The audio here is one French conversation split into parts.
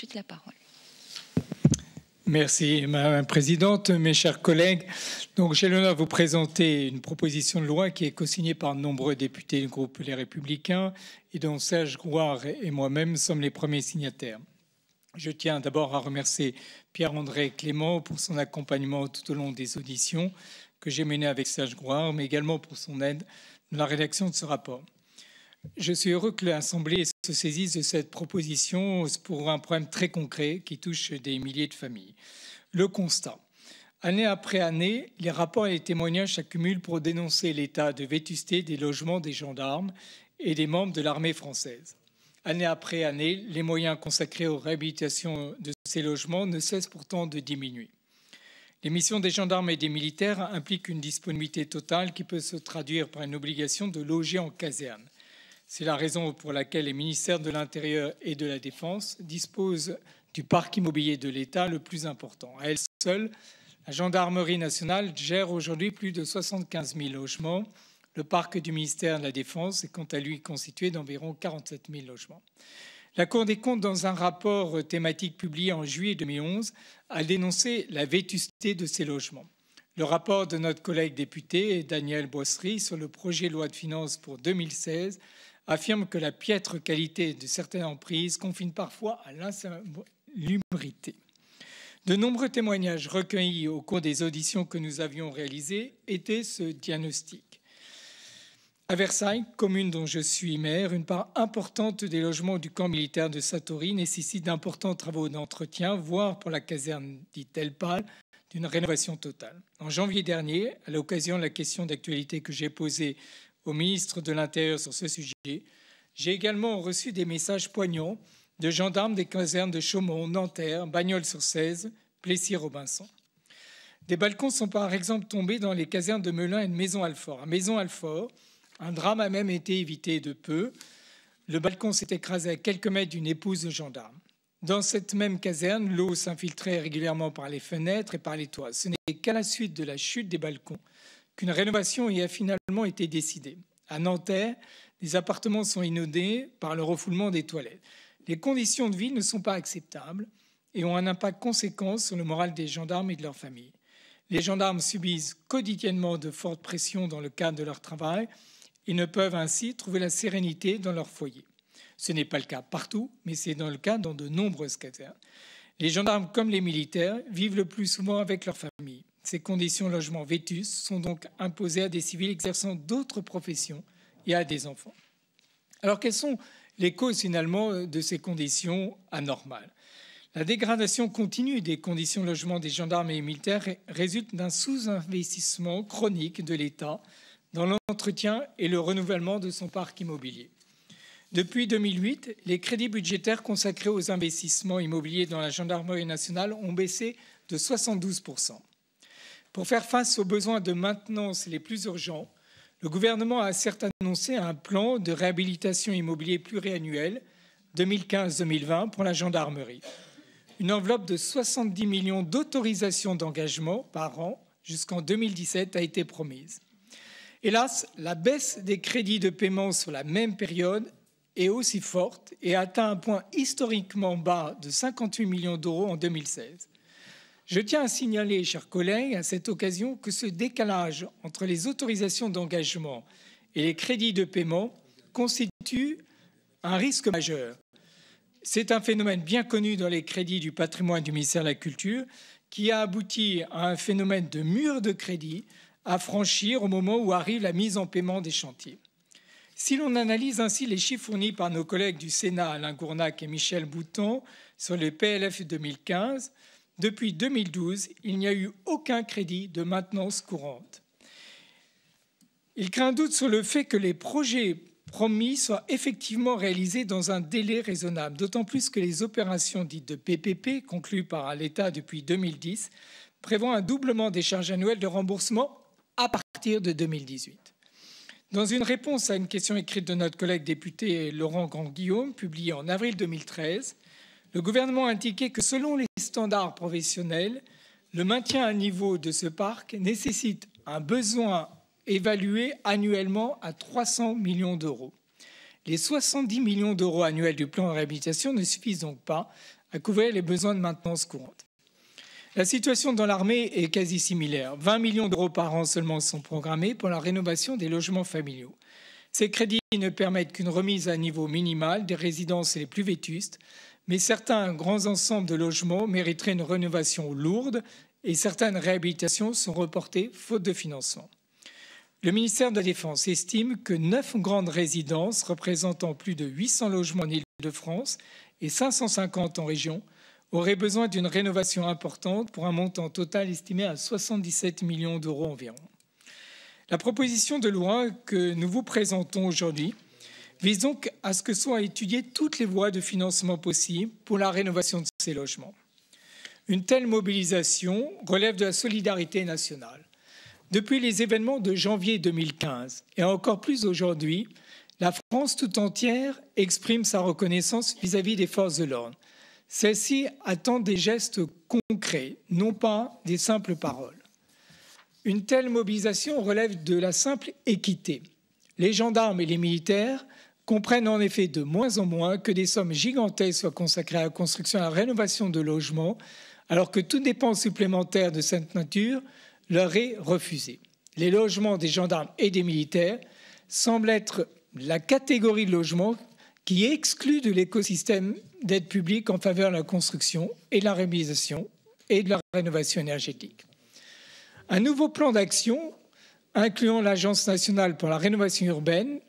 de la parole. Merci, Madame la Présidente. Mes chers collègues, donc j'ai l'honneur de vous présenter une proposition de loi qui est co-signée par de nombreux députés du groupe Les Républicains et dont Serge Grouard et moi-même sommes les premiers signataires. Je tiens d'abord à remercier Pierre-André Clément pour son accompagnement tout au long des auditions que j'ai menées avec Serge Grouard, mais également pour son aide dans la rédaction de ce rapport. Je suis heureux que l'Assemblée se saisisse de cette proposition pour un problème très concret qui touche des milliers de familles. Le constat. Année après année, les rapports et les témoignages s'accumulent pour dénoncer l'état de vétusté des logements des gendarmes et des membres de l'armée française. Année après année, les moyens consacrés aux réhabilitations de ces logements ne cessent pourtant de diminuer. Les missions des gendarmes et des militaires impliquent une disponibilité totale qui peut se traduire par une obligation de loger en caserne. C'est la raison pour laquelle les ministères de l'Intérieur et de la Défense disposent du parc immobilier de l'État le plus important. À elle seule, la gendarmerie nationale gère aujourd'hui plus de 75 000 logements. Le parc du ministère de la Défense est quant à lui constitué d'environ 47 000 logements. La Cour des comptes, dans un rapport thématique publié en juillet 2011, a dénoncé la vétusté de ces logements. Le rapport de notre collègue député Daniel Boisserie sur le projet de loi de finances pour 2016 affirme que la piètre qualité de certaines emprises confine parfois à l'insalubrité. De nombreux témoignages recueillis au cours des auditions que nous avions réalisées étaient ce diagnostic. À Versailles, commune dont je suis maire, une part importante des logements du camp militaire de Satori nécessite d'importants travaux d'entretien, voire pour la caserne dite d'une rénovation totale. En janvier dernier, à l'occasion de la question d'actualité que j'ai posée au ministre de l'Intérieur sur ce sujet. J'ai également reçu des messages poignants de gendarmes des casernes de Chaumont, Nanterre, Bagnols-sur-Cèze, Plessis-Robinson. Des balcons sont par exemple tombés dans les casernes de Melun et de Maison-Alfort. À Maison-Alfort, un drame a même été évité de peu. Le balcon s'est écrasé à quelques mètres d'une épouse de gendarme. Dans cette même caserne, l'eau s'infiltrait régulièrement par les fenêtres et par les toits. Ce n'est qu'à la suite de la chute des balcons qu'une rénovation y a finalement été décidée. À Nanterre, les appartements sont inondés par le refoulement des toilettes. Les conditions de vie ne sont pas acceptables et ont un impact conséquent sur le moral des gendarmes et de leurs familles. Les gendarmes subissent quotidiennement de fortes pressions dans le cadre de leur travail et ne peuvent ainsi trouver la sérénité dans leur foyer. Ce n'est pas le cas partout, mais c'est dans le cas dans de nombreuses casernes. Les gendarmes, comme les militaires, vivent le plus souvent avec leur famille. Ces conditions de logement vétus sont donc imposées à des civils exerçant d'autres professions et à des enfants. Alors quelles sont les causes finalement de ces conditions anormales? La dégradation continue des conditions de logement des gendarmes et militaires résulte d'un sous-investissement chronique de l'État dans l'entretien et le renouvellement de son parc immobilier. Depuis 2008, les crédits budgétaires consacrés aux investissements immobiliers dans la gendarmerie nationale ont baissé de 72 pour faire face aux besoins de maintenance les plus urgents, le gouvernement a certes annoncé un plan de réhabilitation immobilier pluriannuel 2015-2020 pour la gendarmerie. Une enveloppe de 70 millions d'autorisations d'engagement par an jusqu'en 2017 a été promise. Hélas, la baisse des crédits de paiement sur la même période est aussi forte et atteint un point historiquement bas de 58 millions d'euros en 2016. Je tiens à signaler, chers collègues, à cette occasion que ce décalage entre les autorisations d'engagement et les crédits de paiement constitue un risque majeur. C'est un phénomène bien connu dans les crédits du patrimoine du ministère de la Culture qui a abouti à un phénomène de mur de crédit à franchir au moment où arrive la mise en paiement des chantiers. Si l'on analyse ainsi les chiffres fournis par nos collègues du Sénat, Alain Gournac et Michel Bouton, sur le PLF 2015, depuis 2012, il n'y a eu aucun crédit de maintenance courante. Il crée un doute sur le fait que les projets promis soient effectivement réalisés dans un délai raisonnable, d'autant plus que les opérations dites de PPP, conclues par l'État depuis 2010, prévoient un doublement des charges annuelles de remboursement à partir de 2018. Dans une réponse à une question écrite de notre collègue député Laurent Grand-Guillaume, publiée en avril 2013, le gouvernement a indiqué que selon les standards professionnels, le maintien à niveau de ce parc nécessite un besoin évalué annuellement à 300 millions d'euros. Les 70 millions d'euros annuels du plan de réhabilitation ne suffisent donc pas à couvrir les besoins de maintenance courante. La situation dans l'armée est quasi similaire. 20 millions d'euros par an seulement sont programmés pour la rénovation des logements familiaux. Ces crédits ne permettent qu'une remise à niveau minimal des résidences les plus vétustes, mais certains grands ensembles de logements mériteraient une rénovation lourde et certaines réhabilitations sont reportées faute de financement. Le ministère de la Défense estime que neuf grandes résidences représentant plus de 800 logements en Île-de-France et 550 en région auraient besoin d'une rénovation importante pour un montant total estimé à 77 millions d'euros environ. La proposition de loi que nous vous présentons aujourd'hui vise donc à ce que soient étudiées toutes les voies de financement possibles pour la rénovation de ces logements. Une telle mobilisation relève de la solidarité nationale. Depuis les événements de janvier 2015 et encore plus aujourd'hui, la France tout entière exprime sa reconnaissance vis-à-vis -vis des forces de l'ordre. Celles-ci attendent des gestes concrets, non pas des simples paroles. Une telle mobilisation relève de la simple équité. Les gendarmes et les militaires comprennent en effet de moins en moins que des sommes gigantesques soient consacrées à la construction et à la rénovation de logements, alors que toute dépense supplémentaire de cette nature leur est refusée. Les logements des gendarmes et des militaires semblent être la catégorie de logements qui exclut de l'écosystème d'aide publique en faveur de la construction et de la et de la rénovation énergétique. Un nouveau plan d'action, incluant l'Agence nationale pour la rénovation urbaine,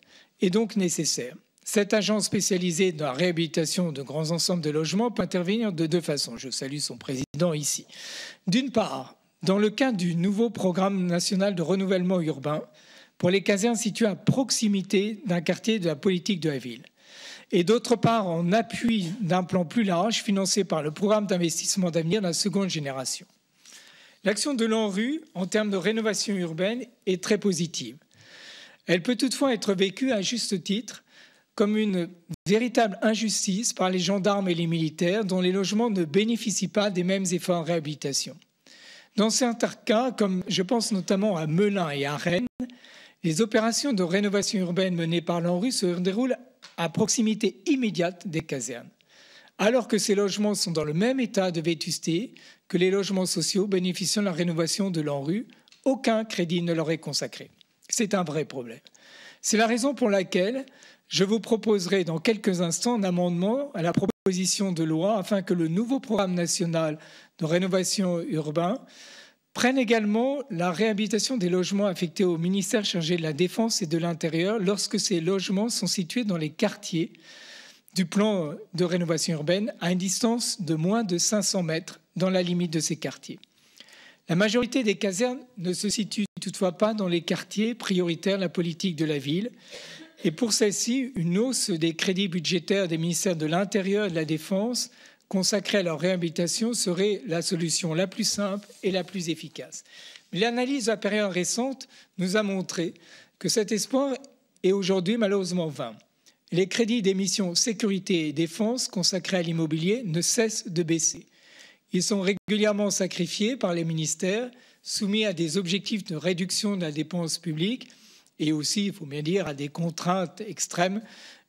est donc nécessaire. Cette agence spécialisée dans la réhabilitation de grands ensembles de logements peut intervenir de deux façons. Je salue son président ici. D'une part, dans le cadre du nouveau programme national de renouvellement urbain pour les casernes situées à proximité d'un quartier de la politique de la ville. Et d'autre part, en appui d'un plan plus large financé par le programme d'investissement d'avenir de la seconde génération. L'action de l'ANRU en termes de rénovation urbaine est très positive. Elle peut toutefois être vécue à juste titre comme une véritable injustice par les gendarmes et les militaires dont les logements ne bénéficient pas des mêmes efforts en réhabilitation. Dans certains cas, comme je pense notamment à Melun et à Rennes, les opérations de rénovation urbaine menées par l'ANRU se déroulent à proximité immédiate des casernes alors que ces logements sont dans le même état de vétusté que les logements sociaux bénéficiant de la rénovation de l'ANRU, aucun crédit ne leur est consacré. C'est un vrai problème. C'est la raison pour laquelle je vous proposerai dans quelques instants un amendement à la proposition de loi afin que le nouveau programme national de rénovation urbain prenne également la réhabilitation des logements affectés au ministère chargé de la Défense et de l'Intérieur lorsque ces logements sont situés dans les quartiers du plan de rénovation urbaine à une distance de moins de 500 mètres dans la limite de ces quartiers. La majorité des casernes ne se situent toutefois pas dans les quartiers prioritaires de la politique de la ville. Et pour celle-ci, une hausse des crédits budgétaires des ministères de l'Intérieur et de la Défense consacrés à leur réhabilitation serait la solution la plus simple et la plus efficace. L'analyse de la période récente nous a montré que cet espoir est aujourd'hui malheureusement vain les crédits des missions sécurité et défense consacrés à l'immobilier ne cessent de baisser. Ils sont régulièrement sacrifiés par les ministères, soumis à des objectifs de réduction de la dépense publique et aussi, il faut bien dire, à des contraintes extrêmes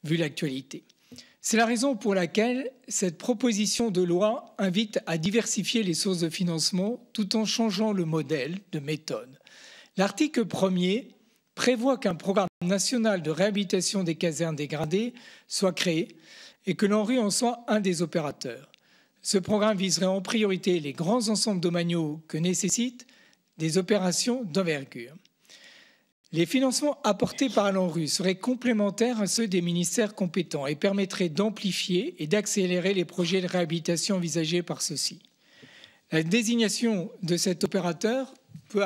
vu l'actualité. C'est la raison pour laquelle cette proposition de loi invite à diversifier les sources de financement tout en changeant le modèle de méthode. L'article premier prévoit qu'un programme national de réhabilitation des casernes dégradées soit créé et que l'ANRU en soit un des opérateurs. Ce programme viserait en priorité les grands ensembles domaniaux que nécessitent des opérations d'envergure. Les financements apportés par l'ANRU seraient complémentaires à ceux des ministères compétents et permettraient d'amplifier et d'accélérer les projets de réhabilitation envisagés par ceux-ci. La désignation de cet opérateur peut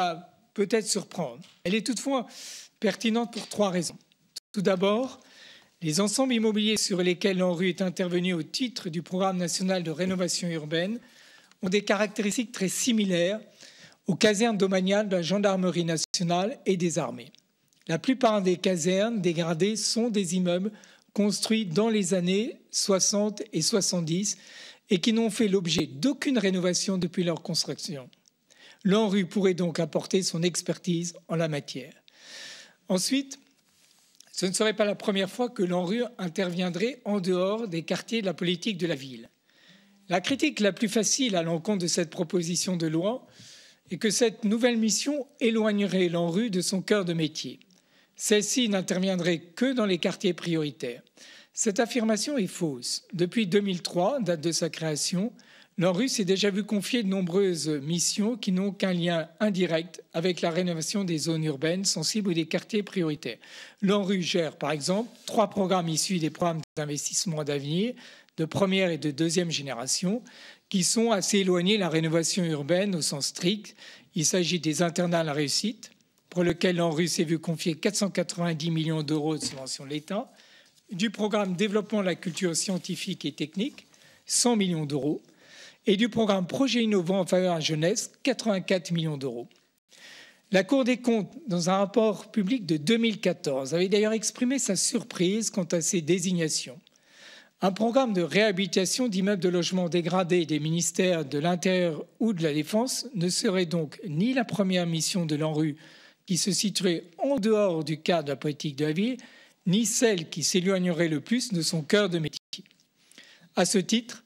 peut-être surprendre. Elle est toutefois pertinente pour trois raisons. Tout d'abord, les ensembles immobiliers sur lesquels l'ANRU est intervenu au titre du programme national de rénovation urbaine ont des caractéristiques très similaires aux casernes domaniales de la gendarmerie nationale et des armées. La plupart des casernes dégradées sont des immeubles construits dans les années 60 et 70 et qui n'ont fait l'objet d'aucune rénovation depuis leur construction. L'ANRU pourrait donc apporter son expertise en la matière. Ensuite, ce ne serait pas la première fois que l'ANRU interviendrait en dehors des quartiers de la politique de la ville. La critique la plus facile à l'encontre de cette proposition de loi est que cette nouvelle mission éloignerait l'ANRU de son cœur de métier. Celle-ci n'interviendrait que dans les quartiers prioritaires. Cette affirmation est fausse. Depuis 2003, date de sa création, l'ANRU s'est déjà vu confier de nombreuses missions qui n'ont qu'un lien indirect avec la rénovation des zones urbaines sensibles ou des quartiers prioritaires. L'ANRU gère par exemple trois programmes issus des programmes d'investissement d'avenir de première et de deuxième génération qui sont assez éloignés de la rénovation urbaine au sens strict. Il s'agit des internats à la réussite, pour lequel l'ANRU s'est vu confier 490 millions d'euros de subvention de l'État, du programme Développement de la culture scientifique et technique, 100 millions d'euros, et du programme Projet innovant en faveur de la jeunesse, 84 millions d'euros. La Cour des comptes, dans un rapport public de 2014, avait d'ailleurs exprimé sa surprise quant à ces désignations. Un programme de réhabilitation d'immeubles de logements dégradés des ministères de l'Intérieur ou de la Défense ne serait donc ni la première mission de l'ANRU qui se situerait en dehors du cadre de la politique de la ville, ni celle qui s'éloignerait le plus de son cœur de métier. À ce titre,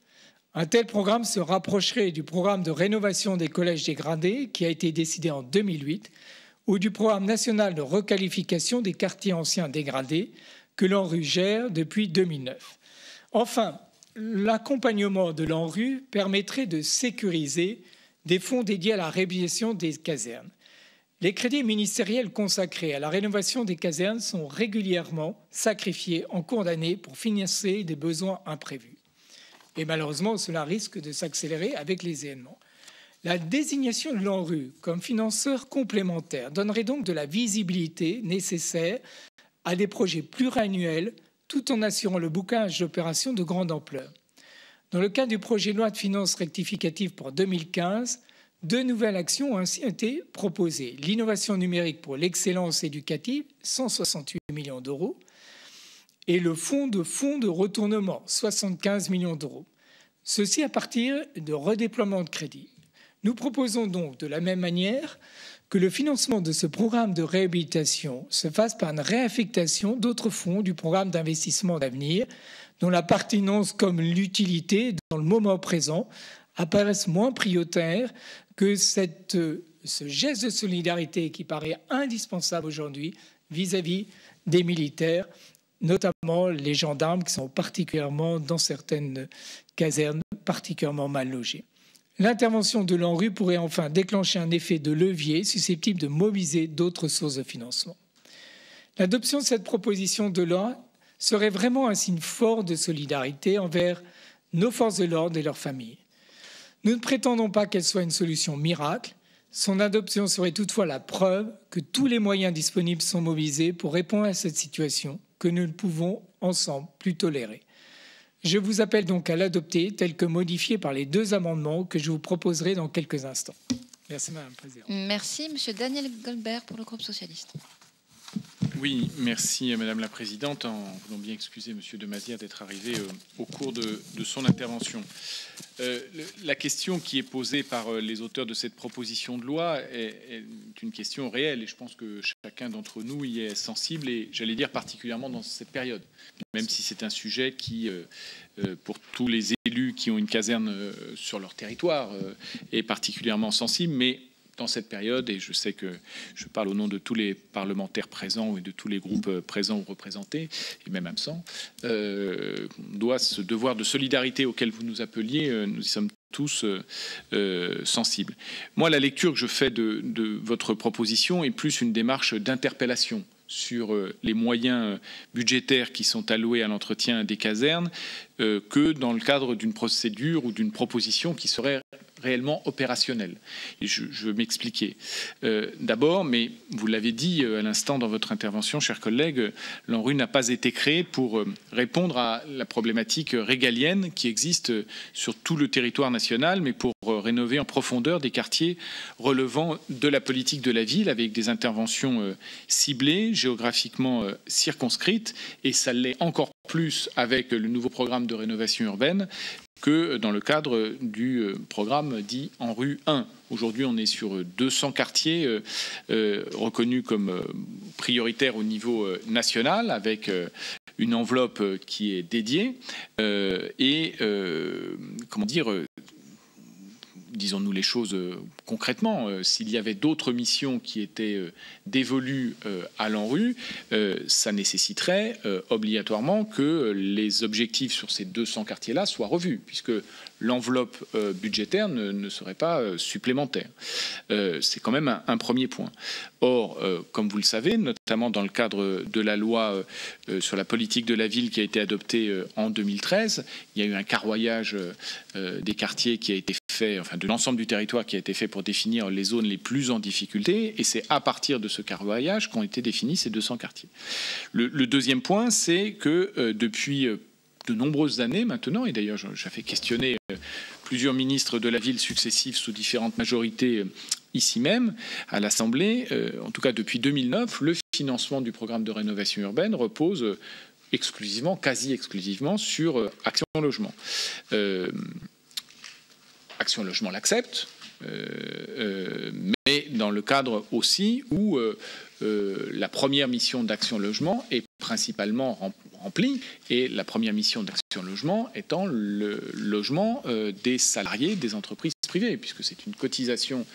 un tel programme se rapprocherait du programme de rénovation des collèges dégradés qui a été décidé en 2008 ou du programme national de requalification des quartiers anciens dégradés que l'ANRU gère depuis 2009. Enfin, l'accompagnement de l'ANRU permettrait de sécuriser des fonds dédiés à la réhabilitation des casernes. Les crédits ministériels consacrés à la rénovation des casernes sont régulièrement sacrifiés en cours d'année pour financer des besoins imprévus. Et malheureusement, cela risque de s'accélérer avec les événements. La désignation de l'ANRU comme financeur complémentaire donnerait donc de la visibilité nécessaire à des projets pluriannuels tout en assurant le boucage d'opérations de grande ampleur. Dans le cas du projet de loi de finances rectificative pour 2015, deux nouvelles actions ont ainsi été proposées. L'innovation numérique pour l'excellence éducative, 168 millions d'euros, et le fonds de fonds de retournement, 75 millions d'euros. Ceci à partir de redéploiement de crédits. Nous proposons donc de la même manière que le financement de ce programme de réhabilitation se fasse par une réaffectation d'autres fonds du programme d'investissement d'avenir, dont la pertinence comme l'utilité dans le moment présent apparaissent moins prioritaires que cette, ce geste de solidarité qui paraît indispensable aujourd'hui vis-à-vis des militaires, notamment les gendarmes qui sont particulièrement dans certaines casernes particulièrement mal logées. L'intervention de l'ANRU pourrait enfin déclencher un effet de levier susceptible de mobiliser d'autres sources de financement. L'adoption de cette proposition de loi serait vraiment un signe fort de solidarité envers nos forces de l'ordre et leurs familles. Nous ne prétendons pas qu'elle soit une solution miracle. Son adoption serait toutefois la preuve que tous les moyens disponibles sont mobilisés pour répondre à cette situation que nous ne pouvons ensemble plus tolérer. Je vous appelle donc à l'adopter tel que modifié par les deux amendements que je vous proposerai dans quelques instants. Merci Madame la Présidente. Merci Monsieur Daniel Goldberg pour le groupe socialiste. Oui, merci Madame la Présidente. En voulant bien excuser Monsieur de Mazière d'être arrivé euh, au cours de, son intervention. Euh, la question qui est posée par euh, les auteurs de cette proposition de loi est, une question réelle et je pense que chacun d'entre nous y est sensible et j'allais dire particulièrement dans cette période, même si c'est un sujet qui, pour tous les élus qui ont une caserne sur leur territoire, est particulièrement sensible, mais dans cette période, et je sais que je parle au nom de tous les parlementaires présents et de tous les groupes euh, présents ou représentés, et même absents, euh, doit ce devoir de solidarité auquel vous nous appeliez, euh, nous y sommes tous sensibles. Moi, la lecture que je fais de, de votre proposition est plus une démarche d'interpellation sur les moyens budgétaires qui sont alloués à l'entretien des casernes que dans le cadre d'une procédure ou d'une proposition qui serait réellement opérationnel. Je, veux m'expliquer. Euh, d'abord, mais vous l'avez dit euh, à l'instant dans votre intervention, chers collègues, l'ANRU n'a pas été créé pour euh, répondre à la problématique régalienne qui existe sur tout le territoire national, mais pour rénover en profondeur des quartiers relevant de la politique de la ville avec des interventions ciblées, géographiquement circonscrites, et ça l'est encore plus avec le nouveau programme de rénovation urbaine que dans le cadre du euh, programme dit en rue 1. Aujourd'hui, on est sur 200 quartiers euh, euh, reconnus comme prioritaires au niveau national, avec une enveloppe qui est dédiée et comment dire disons-nous les choses euh, concrètement, euh, s'il y avait d'autres missions qui étaient euh, dévolues à l'ANRU, ça nécessiterait obligatoirement que les objectifs sur ces 200 quartiers-là soient revus, puisque l'enveloppe budgétaire ne, serait pas supplémentaire. C'est quand même un, premier point. Or, comme vous le savez, notamment dans le cadre de la loi sur la politique de la ville qui a été adoptée en 2013, il y a eu un carroyage des quartiers qui a été fait, enfin de l'ensemble du territoire qui a été fait pour définir les zones les plus en difficulté, et c'est à partir de ce carvoyage qu'ont été définis ces 200 quartiers. Le, deuxième point, c'est que euh, depuis euh, de nombreuses années maintenant, et d'ailleurs j'ai fait questionner euh, plusieurs ministres de la ville successifs sous différentes majorités ici même à l'Assemblée, en tout cas depuis 2009, le financement du programme de rénovation urbaine repose exclusivement, quasi exclusivement, sur Action Logement. Action Logement l'accepte, euh, euh, mais dans le cadre aussi où euh, la première mission d'Action Logement est principalement remplie, et la première mission d'Action Logement étant le logement des salariés des entreprises privées, puisque c'est une cotisation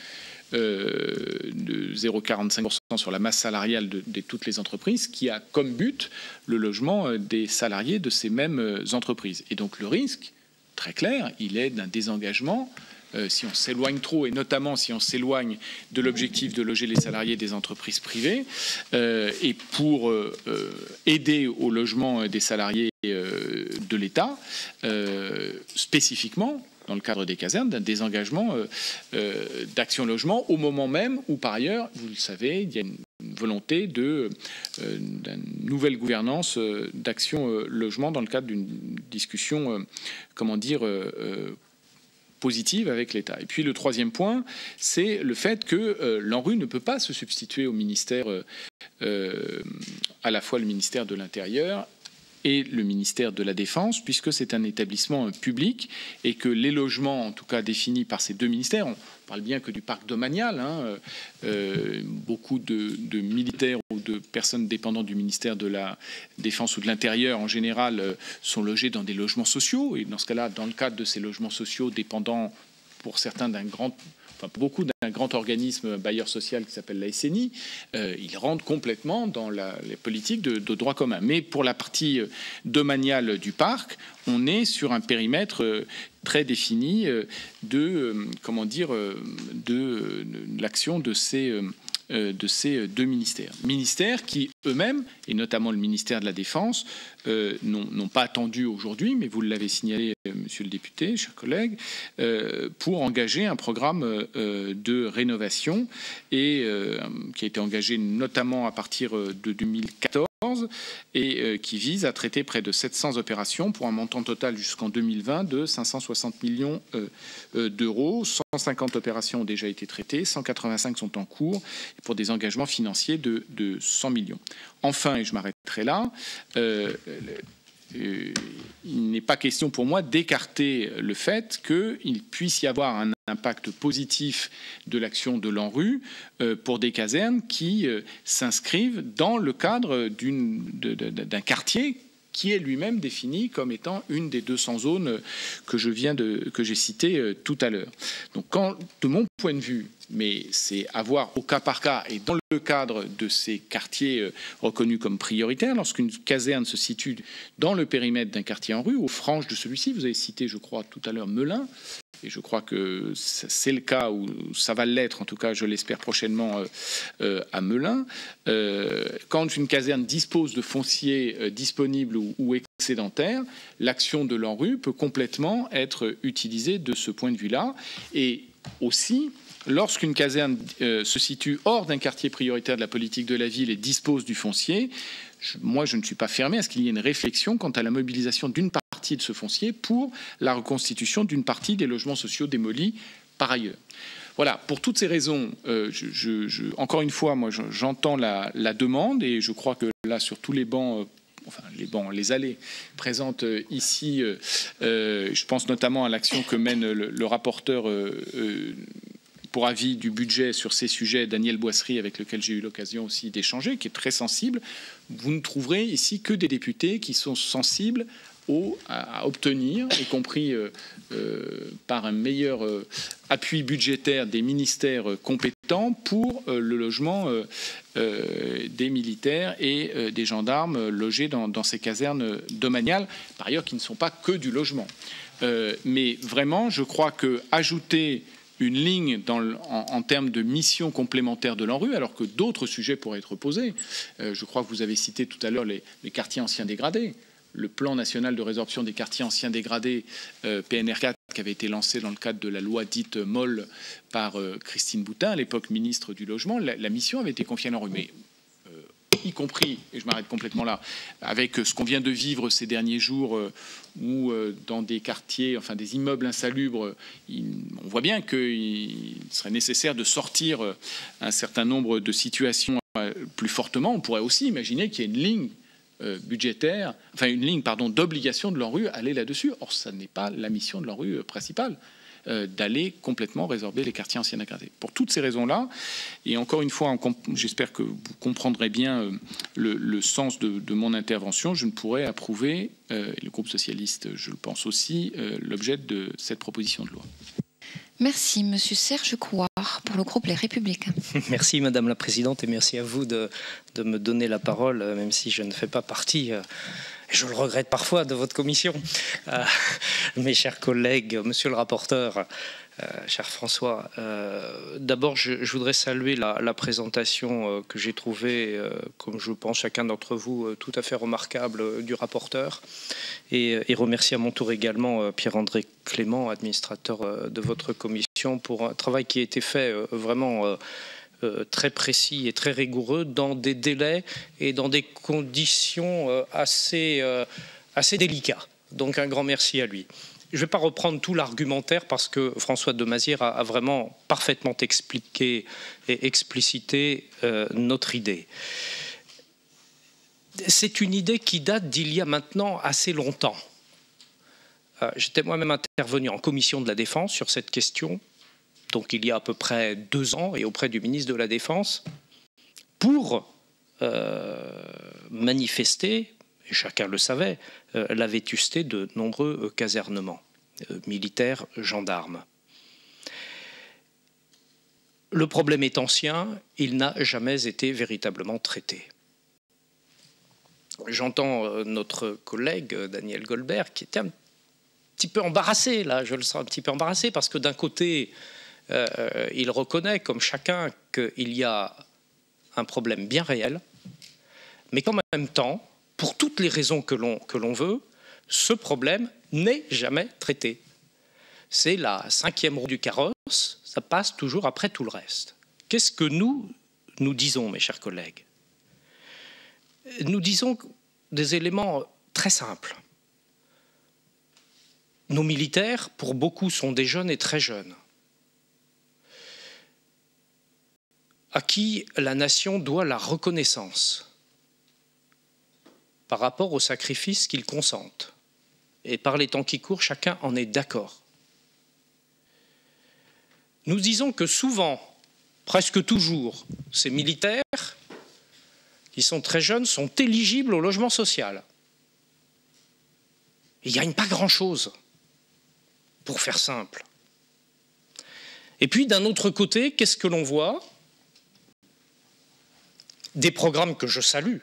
de 0,45% sur la masse salariale de, de, toutes les entreprises, qui a comme but le logement des salariés de ces mêmes entreprises. Et donc le risque, très clair, il est d'un désengagement euh, si on s'éloigne trop, et notamment si on s'éloigne de l'objectif de loger les salariés des entreprises privées, euh, et pour euh, aider au logement des salariés de l'État, spécifiquement dans le cadre des casernes, d'un désengagement d'action logement au moment même où, par ailleurs, vous le savez, il y a une volonté de d'une nouvelle gouvernance d'action logement dans le cadre d'une discussion, comment dire, positive avec l'État. Et puis le troisième point, c'est le fait que euh, l'ANRU ne peut pas se substituer au ministère, euh, euh, à la fois le ministère de l'Intérieur et le ministère de la Défense, puisque c'est un établissement public et que les logements, en tout cas définis par ces deux ministères, on parle bien que du parc domanial, hein, euh, beaucoup de, militaires ou de personnes dépendantes du ministère de la Défense ou de l'Intérieur en général euh, sont logés dans des logements sociaux, et dans ce cas-là, dans le cadre de ces logements sociaux dépendants pour certains d'un grand enfin beaucoup d'un grand organisme bailleur social qui s'appelle la SNI, euh, ils complètement dans la, les politiques de, droit commun. Mais pour la partie euh, domaniale du parc, on est sur un périmètre euh, très défini de comment dire de l'action de ces euh, de ces deux ministères. Ministères qui eux-mêmes, et notamment le ministère de la Défense, euh, n'ont pas attendu aujourd'hui, mais vous l'avez signalé, euh, monsieur le député, chers collègues, pour engager un programme de rénovation qui a été engagé notamment à partir de 2014 et euh, qui vise à traiter près de 700 opérations pour un montant total jusqu'en 2020 de 560 millions euh, euh, d'euros. 150 opérations ont déjà été traitées, 185 sont en cours pour des engagements financiers de, 100 millions. Enfin, et je m'arrêterai là, il n'est pas question pour moi d'écarter le fait qu'il puisse y avoir un impact positif de l'action de l'ANRU euh, pour des casernes qui euh, s'inscrivent dans le cadre d'un quartier qui est lui-même défini comme étant une des 200 zones que je viens de que j'ai citées euh, tout à l'heure. Donc, quand, de mon point de vue, mais c'est à voir au cas par cas et dans le cadre de ces quartiers euh, reconnus comme prioritaires, lorsqu'une caserne se situe dans le périmètre d'un quartier en rue, aux franges de celui-ci, vous avez cité, je crois, tout à l'heure Melun, et je crois que c'est le cas, ou ça va l'être, en tout cas, je l'espère prochainement euh, à Melun. quand une caserne dispose de fonciers disponibles ou, ou excédentaires, l'action de l'ANRU peut complètement être utilisée de ce point de vue-là. Et aussi, lorsqu'une caserne euh, se situe hors d'un quartier prioritaire de la politique de la ville et dispose du foncier, moi je ne suis pas fermé à ce qu'il y ait une réflexion quant à la mobilisation d'une partie de ce foncier pour la reconstitution d'une partie des logements sociaux démolis par ailleurs. Voilà, pour toutes ces raisons, euh, encore une fois, moi j'entends la, demande et je crois que là, sur tous les bancs, euh, enfin les bancs, les allées présentes ici, je pense notamment à l'action que mène le rapporteur pour avis du budget sur ces sujets, Daniel Boisserie, avec lequel j'ai eu l'occasion aussi d'échanger, qui est très sensible. Vous ne trouverez ici que des députés qui sont sensibles à, obtenir, y compris euh, euh, par un meilleur euh, appui budgétaire des ministères compétents pour le logement des militaires et des gendarmes logés dans, ces casernes domaniales, par ailleurs qui ne sont pas que du logement. mais vraiment, je crois que ajouter une ligne en, termes de mission complémentaire de l'ANRU, alors que d'autres sujets pourraient être posés. je crois que vous avez cité tout à l'heure les, quartiers anciens dégradés le plan national de résorption des quartiers anciens dégradés, euh, PNR4, qui avait été lancé dans le cadre de la loi dite Moll par euh, Christine Boutin, à l'époque ministre du Logement, la, mission avait été confiée à. Mais euh, y compris, et je m'arrête complètement là, avec ce qu'on vient de vivre ces derniers jours, où dans des quartiers, enfin des immeubles insalubres, on voit bien qu'il serait nécessaire de sortir un certain nombre de situations plus fortement. On pourrait aussi imaginer qu'il y ait une ligne budgétaire, enfin une ligne pardon d'obligation de l'ANRU aller là-dessus. Or, ça n'est pas la mission de l'ANRU euh, principale euh, d'aller complètement résorber les quartiers anciens dégradés. Pour toutes ces raisons-là, et encore une fois, j'espère que vous comprendrez bien le, sens de, mon intervention, je ne pourrais approuver, le groupe socialiste, je le pense aussi, l'objet de cette proposition de loi. Merci, Monsieur Serge Couard, pour le groupe Les Républicains. Merci, Madame la Présidente, et merci à vous de, me donner la parole, euh, même si je ne fais pas partie, euh, je le regrette parfois, de votre commission. Euh, mes chers collègues, Monsieur le rapporteur, cher François. Euh, d'abord, je, voudrais saluer la, présentation euh, que j'ai trouvée, comme je pense chacun d'entre vous, tout à fait remarquable du rapporteur. Et, remercier à mon tour également Pierre-André Clément, administrateur de votre commission, pour un travail qui a été fait vraiment très précis et très rigoureux dans des délais et dans des conditions assez, assez délicats. Donc un grand merci à lui. Je ne vais pas reprendre tout l'argumentaire parce que François de Mazière a, vraiment parfaitement expliqué et explicité euh, notre idée. C'est une idée qui date d'il y a maintenant assez longtemps. Euh, j'étais moi-même intervenu en commission de la Défense sur cette question, donc il y a à peu près deux ans, et auprès du ministre de la Défense, pour euh, manifester, et chacun le savait, la vétusté de nombreux euh, casernements euh, militaires, gendarmes. Le problème est ancien, il n'a jamais été véritablement traité. J'entends notre collègue Daniel Goldberg qui était un petit peu embarrassé, là, je le sens un petit peu embarrassé, parce que d'un côté, il reconnaît, comme chacun, qu'il y a un problème bien réel, mais qu'en même temps, pour toutes les raisons que l'on veut, ce problème n'est jamais traité. C'est la cinquième roue du carrosse, ça passe toujours après tout le reste. Qu'est-ce que nous, nous disons, mes chers collègues? Nous disons des éléments très simples. Nos militaires, pour beaucoup, sont des jeunes et très jeunes, à qui la nation doit la reconnaissance par rapport aux sacrifices qu'ils consentent. Et par les temps qui courent, chacun en est d'accord. Nous disons que souvent, presque toujours, ces militaires qui sont très jeunes sont éligibles au logement social. Ils ne gagnent pas grand-chose, pour faire simple. Et puis, d'un autre côté, qu'est-ce que l'on voit? Des programmes que je salue,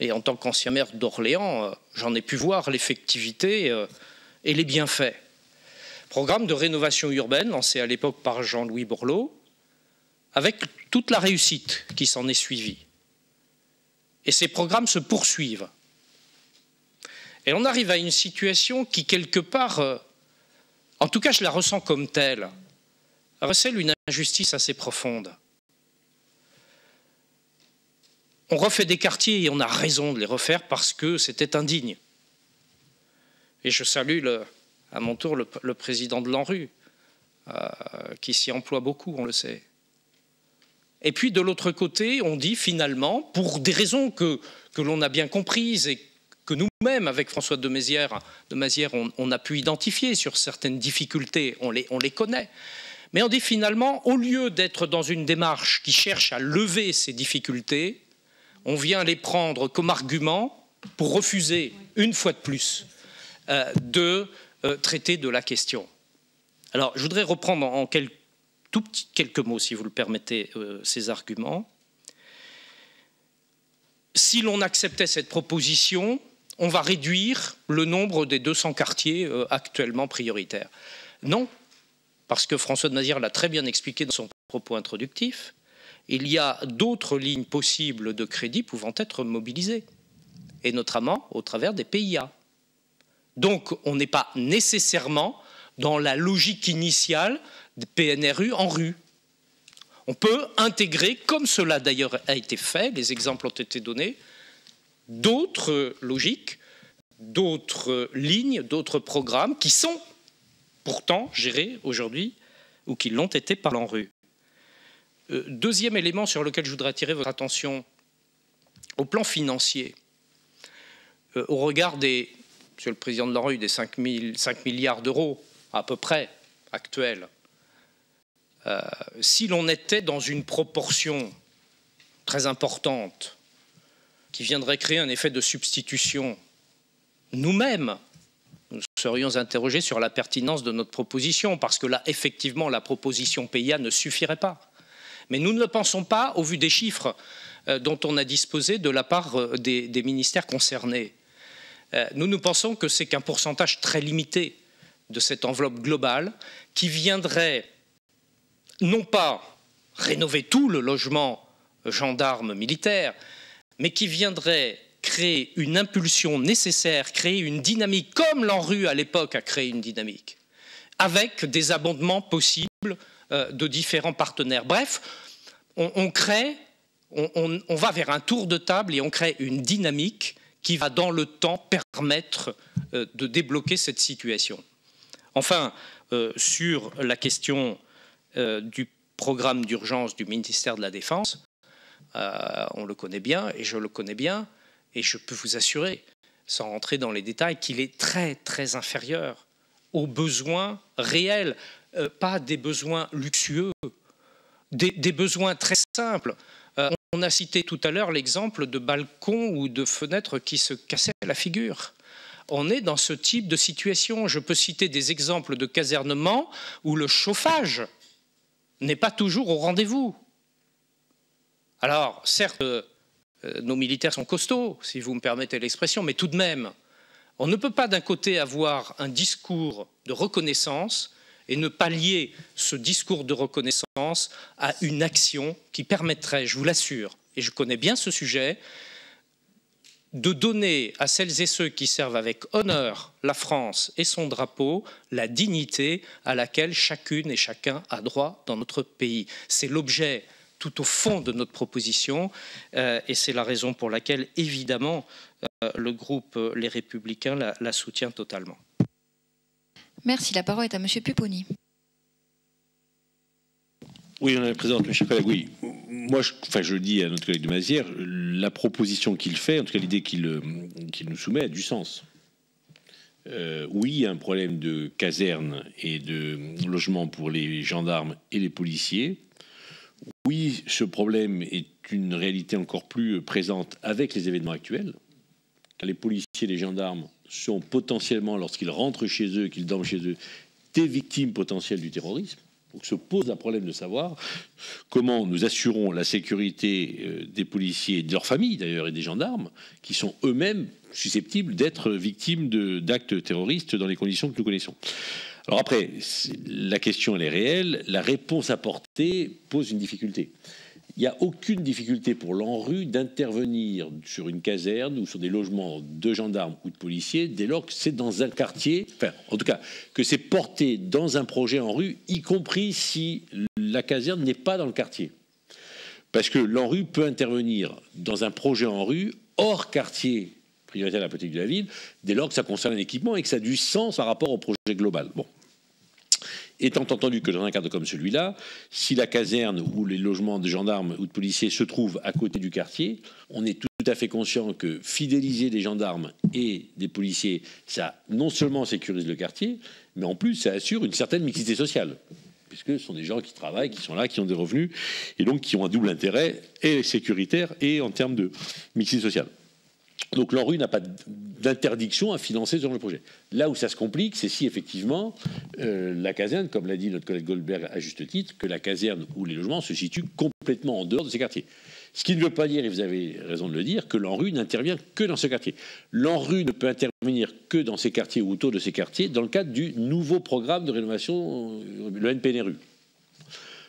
et en tant qu'ancien maire d'Orléans, euh, j'en ai pu voir l'effectivité euh, et les bienfaits. Programme de rénovation urbaine lancé à l'époque par Jean-Louis Borloo, avec toute la réussite qui s'en est suivie. Et ces programmes se poursuivent. Et on arrive à une situation qui, quelque part, euh, en tout cas je la ressens comme telle, recèle une injustice assez profonde. On refait des quartiers et on a raison de les refaire parce que c'était indigne. Et je salue à mon tour le, président de l'ANRU, euh, qui s'y emploie beaucoup, on le sait. Et puis de l'autre côté, on dit finalement, pour des raisons que, l'on a bien comprises et que nous-mêmes, avec François de Mézières, de on, a pu identifier sur certaines difficultés, on les, on les connaît, Mais on dit finalement, au lieu d'être dans une démarche qui cherche à lever ces difficultés, on vient les prendre comme argument pour refuser, une fois de plus, euh, de euh, traiter de la question. Alors, je voudrais reprendre en quelques, mots, si vous le permettez, euh, ces arguments. Si l'on acceptait cette proposition, on va réduire le nombre des 200 quartiers actuellement prioritaires. Non, parce que François de Mazière l'a très bien expliqué dans son propos introductif, il y a d'autres lignes possibles de crédit pouvant être mobilisées, et notamment au travers des PIA. Donc on n'est pas nécessairement dans la logique initiale des PNRU en rue. On peut intégrer, comme cela d'ailleurs a été fait, les exemples ont été donnés, d'autres logiques, d'autres lignes, d'autres programmes qui sont pourtant gérés aujourd'hui ou qui l'ont été par l'ANRU. Euh, deuxième élément sur lequel je voudrais attirer votre attention, au plan financier, euh, au regard des, Monsieur le Président de l'ANRU, des 5, 5 milliards d'euros à peu près actuels, euh, si l'on était dans une proportion très importante qui viendrait créer un effet de substitution, nous-mêmes, nous serions interrogés sur la pertinence de notre proposition, parce que là, effectivement, la proposition PIA ne suffirait pas. Mais nous ne le pensons pas au vu des chiffres euh, dont on a disposé de la part euh, des, ministères concernés. Euh, nous nous pensons que c'est qu'un pourcentage très limité de cette enveloppe globale qui viendrait non pas rénover tout le logement gendarme militaire, mais qui viendrait créer une impulsion nécessaire, créer une dynamique, comme l'ANRU à l'époque a créé une dynamique, avec des abondements possibles de différents partenaires. Bref, on, crée, on, va vers un tour de table et on crée une dynamique qui va dans le temps permettre euh, de débloquer cette situation. Enfin, euh, sur la question du programme d'urgence du ministère de la Défense, on le connaît bien et je le connais bien, et je peux vous assurer, sans rentrer dans les détails, qu'il est très très inférieur aux besoins réels, euh, pas des besoins luxueux, des, besoins très simples. Euh, on a cité tout à l'heure l'exemple de balcons ou de fenêtres qui se cassaient la figure. On est dans ce type de situation. Je peux citer des exemples de casernement où le chauffage n'est pas toujours au rendez-vous. Alors, certes, euh, nos militaires sont costauds, si vous me permettez l'expression, mais tout de même, on ne peut pas d'un côté avoir un discours de reconnaissance et ne pas lier ce discours de reconnaissance à une action qui permettrait, je vous l'assure, et je connais bien ce sujet, de donner à celles et ceux qui servent avec honneur la France et son drapeau la dignité à laquelle chacune et chacun a droit dans notre pays. C'est l'objet tout au fond de notre proposition, euh, et c'est la raison pour laquelle, évidemment, euh, le groupe Les Républicains la, soutient totalement. Merci. La parole est à M. Pupponi. Oui, Madame la Présidente, mes chers collègues, oui. Moi, je, enfin, dis à notre collègue de Mazière, la proposition qu'il fait, en tout cas l'idée qu'il nous soumet, a du sens. Euh, oui, il y a un problème de caserne et de logement pour les gendarmes et les policiers. Oui, ce problème est une réalité encore plus présente avec les événements actuels. Les policiers et les gendarmes sont potentiellement, lorsqu'ils rentrent chez eux, qu'ils dorment chez eux, des victimes potentielles du terrorisme. Donc se pose un problème de savoir comment nous assurons la sécurité euh, des policiers, de leurs familles d'ailleurs, et des gendarmes, qui sont eux-mêmes susceptibles d'être victimes d'actes terroristes dans les conditions que nous connaissons. Alors après, la question elle est réelle, la réponse apportée pose une difficulté. Il n'y a aucune difficulté pour l'ANRU d'intervenir sur une caserne ou sur des logements de gendarmes ou de policiers dès lors que c'est dans un quartier, enfin en tout cas que c'est porté dans un projet en rue, y compris si la caserne n'est pas dans le quartier. Parce que l'ANRU peut intervenir dans un projet en rue hors quartier prioritaire de la politique de la ville, dès lors que ça concerne un équipement et que ça a du sens par rapport au projet global. Étant entendu que dans un cadre comme celui-là, si la caserne ou les logements de gendarmes ou de policiers se trouvent à côté du quartier, on est tout à fait conscient que fidéliser des gendarmes et des policiers, ça non seulement sécurise le quartier, mais en plus ça assure une certaine mixité sociale. puisque ce sont des gens qui travaillent, qui sont là, qui ont des revenus, et donc qui ont un double intérêt, et sécuritaire, et en termes de mixité sociale. Donc l'ANRU n'a pas d'interdiction à financer ce genre de projet. Là où ça se complique, c'est si effectivement euh, la caserne, comme l'a dit notre collègue Goldberg à juste titre, que la caserne ou les logements se situent complètement en dehors de ces quartiers. Ce qui ne veut pas dire, et vous avez raison de le dire, que l'ANRU n'intervient que dans ce quartier. L'ANRU ne peut intervenir que dans ces quartiers ou autour de ces quartiers dans le cadre du nouveau programme de rénovation, euh, le NPNRU.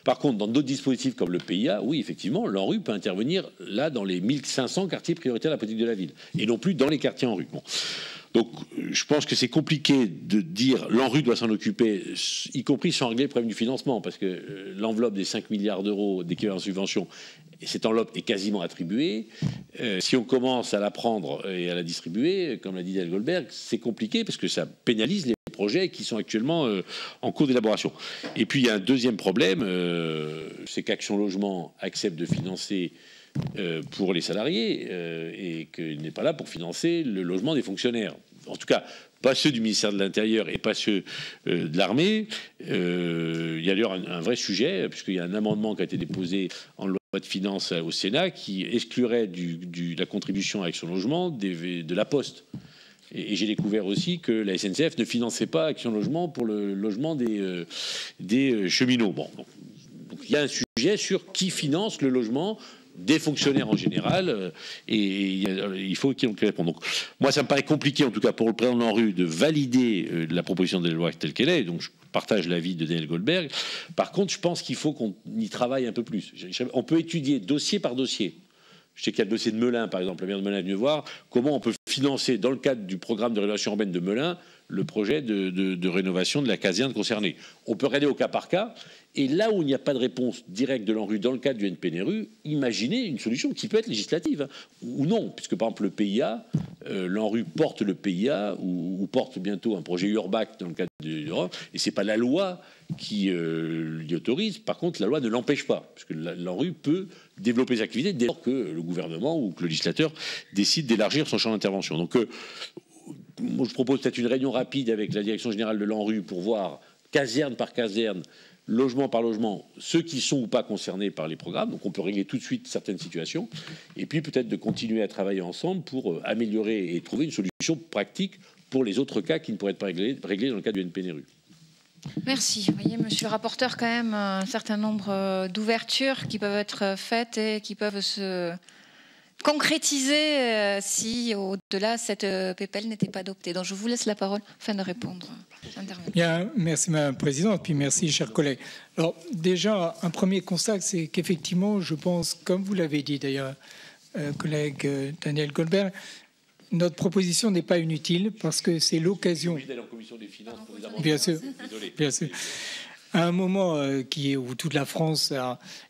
Par contre, dans d'autres dispositifs comme le PIA, oui, effectivement, l'ANRU peut intervenir là dans les 1500 quartiers prioritaires de la politique de la ville, et non plus dans les quartiers en rue. Donc, je pense que c'est compliqué de dire l'ANRU doit s'en occuper, y compris sans régler le problème du financement, parce que euh, l'enveloppe des 5 milliards d'euros d'équivalent subvention et cette enveloppe est quasiment attribuée. Euh, si on commence à la prendre et à la distribuer, comme l'a dit Daniel Goldberg, c'est compliqué parce que ça pénalise les qui sont actuellement euh, en cours d'élaboration. Et puis il y a un deuxième problème, euh, c'est qu'Action Logement accepte de financer pour les salariés et qu'il n'est pas là pour financer le logement des fonctionnaires. En tout cas, pas ceux du ministère de l'Intérieur et pas ceux euh, de l'armée. Euh, il y a d'ailleurs un, vrai sujet, puisqu'il y a un amendement qui a été déposé en loi de finances au Sénat qui exclurait du, la contribution avec son logement de la Poste. Et, j'ai découvert aussi que la SNCF ne finançait pas Action Logement pour le logement des, euh, des cheminots. Bon, donc, il y a un sujet sur qui finance le logement des fonctionnaires en général, euh, et, il faut qu'ils répondent. Donc, moi, ça me paraît compliqué, en tout cas pour le président de l'ANRU, de valider euh, la proposition de loi telle qu'elle est. Donc, je partage l'avis de Daniel Goldberg. Par contre, je pense qu'il faut qu'on y travaille un peu plus. On peut étudier dossier par dossier. Je sais qu'il y a le dossier de Melun, par exemple. La maire de Melun est venue voir comment on peut financer, dans le cadre du programme de rénovation urbaine de Melun, le projet de, rénovation de la caserne concernée. On peut regarder au cas par cas. Et là où il n'y a pas de réponse directe de l'ANRU dans le cadre du NPNRU, imaginez une solution qui peut être législative hein, ou non, puisque par exemple le PIA, euh, l'ANRU porte le PIA ou, porte bientôt un projet URBAC dans le cadre de l'Europe, et c'est pas la loi qui euh, l'y autorise. Par contre, la loi ne l'empêche pas, puisque l'ANRU peut développer ses activités dès lors que le gouvernement ou que le législateur décide d'élargir son champ d'intervention. Donc, euh, moi, je propose peut-être une réunion rapide avec la direction générale de l'ANRU pour voir caserne par caserne logement par logement, ceux qui sont ou pas concernés par les programmes. Donc on peut régler tout de suite certaines situations. Et puis peut-être de continuer à travailler ensemble pour euh, améliorer et trouver une solution pratique pour les autres cas qui ne pourraient pas réglés, réglés dans le cadre du NPNRU. Merci. Vous voyez, monsieur le rapporteur, quand même un certain nombre euh, d'ouvertures qui peuvent être faites et qui peuvent se concrétiser euh, si au-delà cette PPL n'était pas adoptée. Donc je vous laisse la parole afin de répondre. Bien, merci Madame la Présidente, puis merci chers collègues. Alors déjà, un premier constat, c'est qu'effectivement, je pense, comme vous l'avez dit d'ailleurs, euh, collègue euh, Daniel Goldberg, notre proposition n'est pas inutile parce que c'est l'occasion. Bien sûr, bien sûr. À un moment euh, où toute la France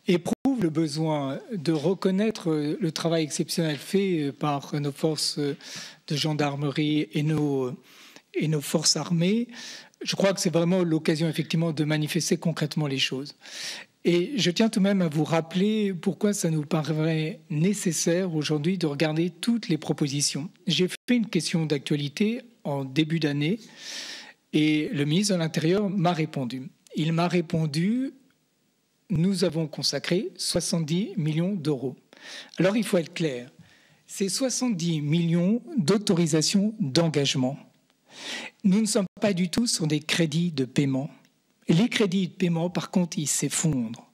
éprouve le besoin de reconnaître le travail exceptionnel fait par nos forces de gendarmerie et nos et nos forces armées, je crois que c'est vraiment l'occasion effectivement de manifester concrètement les choses. Et je tiens tout de même à vous rappeler pourquoi ça nous paraît nécessaire aujourd'hui de regarder toutes les propositions. J'ai fait une question d'actualité en début d'année et le ministre de l'Intérieur m'a répondu. Il m'a répondu, nous avons consacré 70 millions d'euros. Alors il faut être clair, c'est 70 millions d'autorisations d'engagement. Nous ne sommes pas du tout sur des crédits de paiement. Les crédits de paiement, par contre, ils s'effondrent.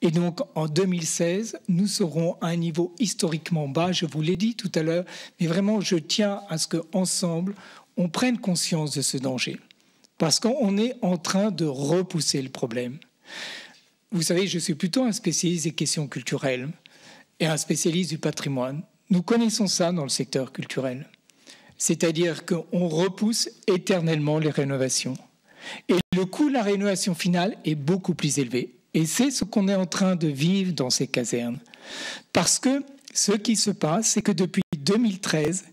Et donc, en 2016, nous serons à un niveau historiquement bas, je vous l'ai dit tout à l'heure, mais vraiment, je tiens à ce qu'ensemble, on prenne conscience de ce danger. Parce qu'on est en train de repousser le problème. Vous savez, je suis plutôt un spécialiste des questions culturelles et un spécialiste du patrimoine. Nous connaissons ça dans le secteur culturel c'est-à-dire qu'on repousse éternellement les rénovations. Et le coût de la rénovation finale est beaucoup plus élevé. Et c'est ce qu'on est en train de vivre dans ces casernes. Parce que ce qui se passe, c'est que depuis 2013,